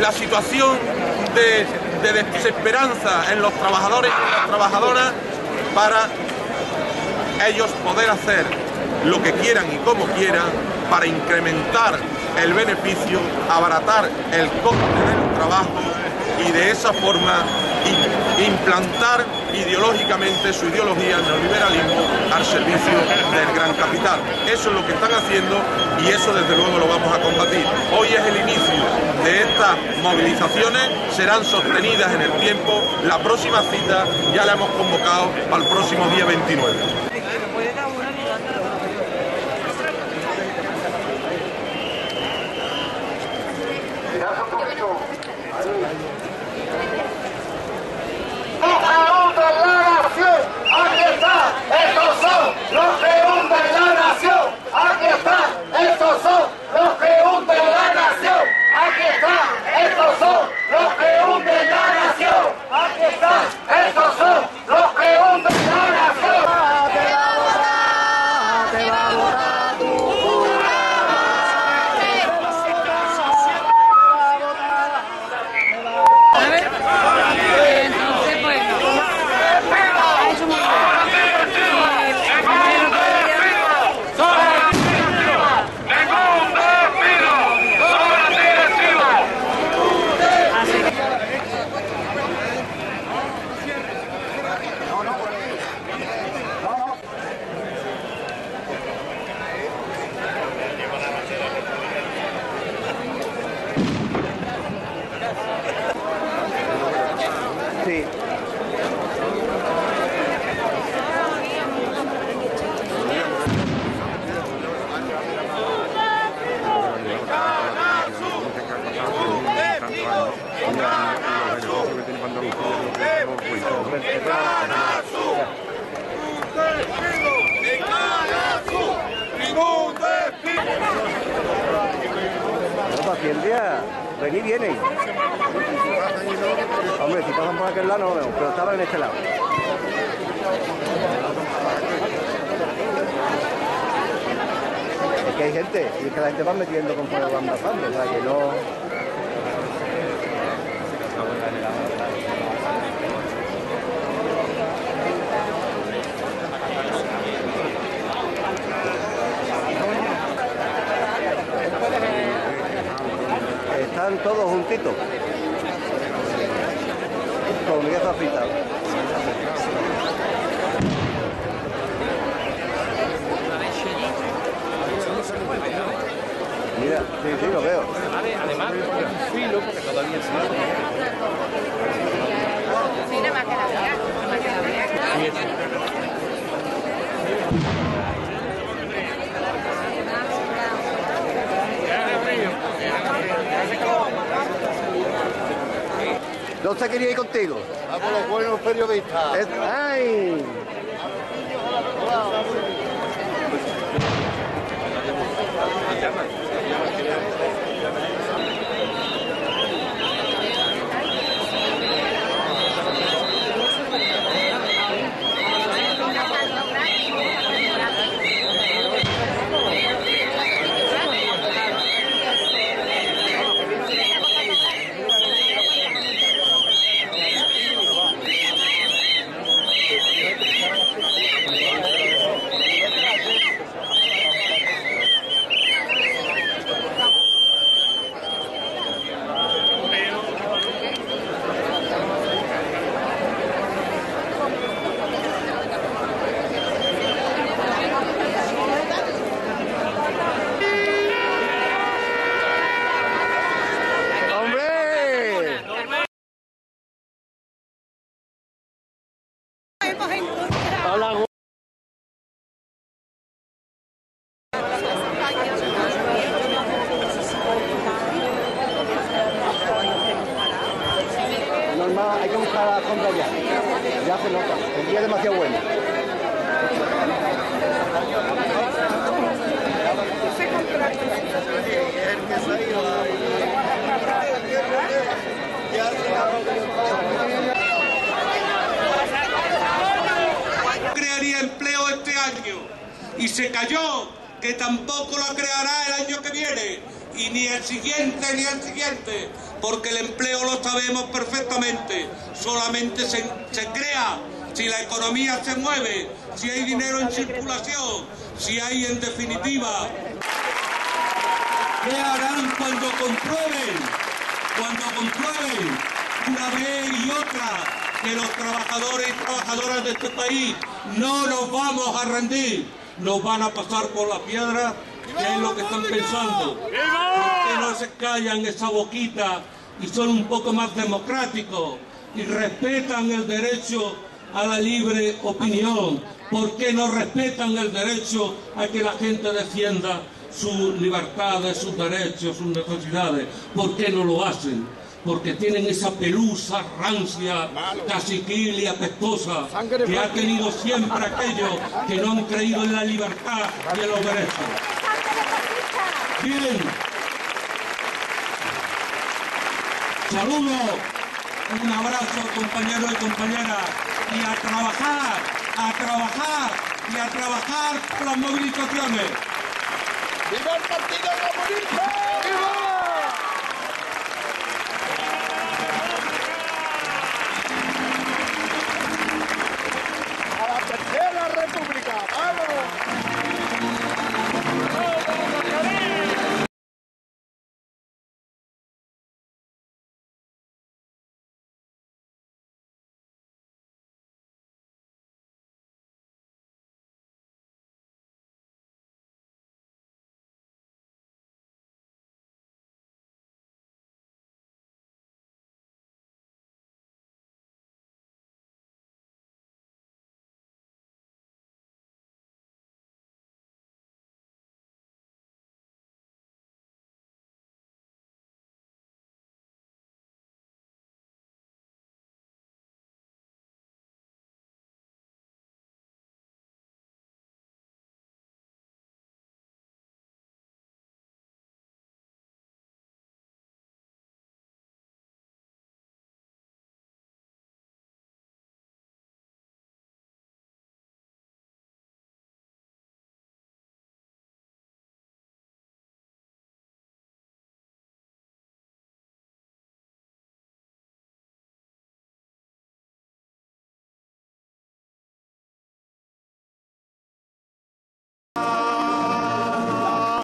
la situación de, de desesperanza en los trabajadores y las trabajadoras para ellos poder hacer lo que quieran y como quieran para incrementar el beneficio, abaratar el coste del trabajo y de esa forma implantar ideológicamente su ideología neoliberalismo al servicio del gran capital. Eso es lo que están haciendo y eso desde luego lo vamos a combatir. Hoy es el inicio de estas movilizaciones, serán sostenidas en el tiempo. La próxima cita ya la hemos convocado para el próximo día 29. Paciencia, vení vienen. Hombre, si pasan por aquel lado no lo vemos, pero estaban en este lado. Es que hay gente, y es que la gente va metiendo con fuego van pasando, o sea que no... Están Con Miguel afeitado. Mira, sí, sí, lo veo. Además, filo, porque todavía se Mira, más que la vea, más que la vea. ¿Dónde quería ir contigo? A por los buenos periodistas. Es- ¡Ay! ¡Hombre! Hola, Normal, hay que buscar la sombra ya. Ya se nota. El día es demasiado bueno empleo este año y se cayó que tampoco lo creará el año que viene y ni el siguiente ni el siguiente, porque el empleo lo sabemos perfectamente, solamente se, se crea si la economía se mueve, si hay dinero en circulación, si hay en definitiva. ¿Qué harán cuando comprueben? Cuando comprueben una vez y otra que los trabajadores y trabajadoras de este país no nos vamos a rendir, nos van a pasar por la piedra, ¿qué es lo que están pensando? ¿Por qué no se callan esa boquita y son un poco más democráticos y respetan el derecho a la libre opinión? ¿Por qué no respetan el derecho a que la gente defienda sus libertades, sus derechos, sus necesidades? ¿Por qué no lo hacen? Porque tienen esa pelusa rancia, caciquil y apestosa que ha tenido siempre aquellos que no han creído en la libertad y en los derechos. Bien. Saludos. Un abrazo, compañeros y compañeras. Y a trabajar, a trabajar y a trabajar por las movilizaciones. ¡Viva el Partido Comunista!